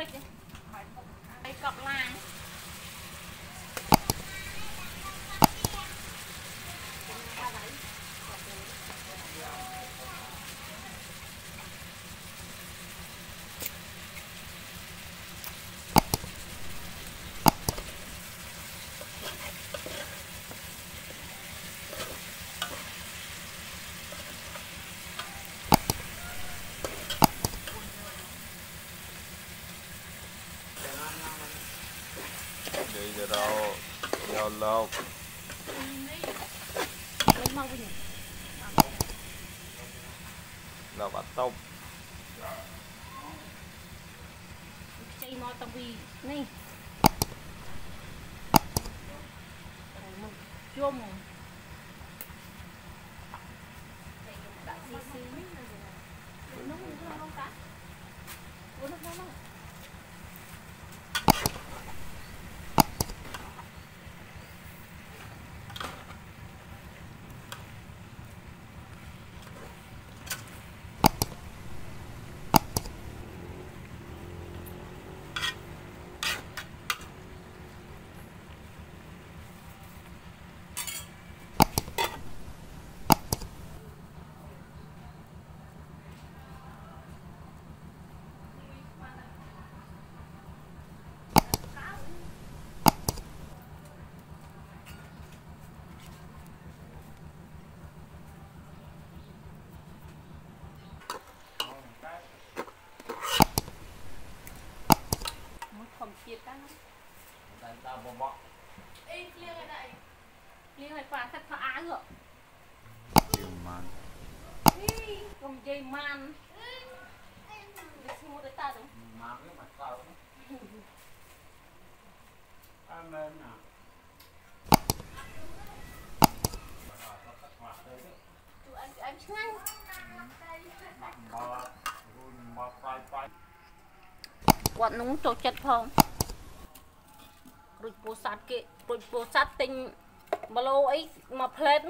រិចហើយកប់ឡាយនិ យាយទៅរកយកលោកលេងមកវិញ លោកអត់តប់ ខ្ចីមកតាំងពីនេះមកជុំដាក់ស៊ីស៊ីនោះនោះនោះតាអូនោះនោះ មកខំជាតិតាណាតែតើបបកអីភ្លៀងអីដែរភ្លៀងឲ្យប៉ាទឹកផអាវជាម៉ានហីកុំនិយាយម៉ានវាឈ្មោះទៅតាទៅមកវាមកកោអើមែនណា ទូអញអញឆ្ងាញ់ មកមករូនមកបាយបាយ គាត់នោះចូលចិត្តផងរួចពោធិ៍សាត់គេរួចពោធិ៍សាត់ទិញ1គីឡូអីមួយផ្លែត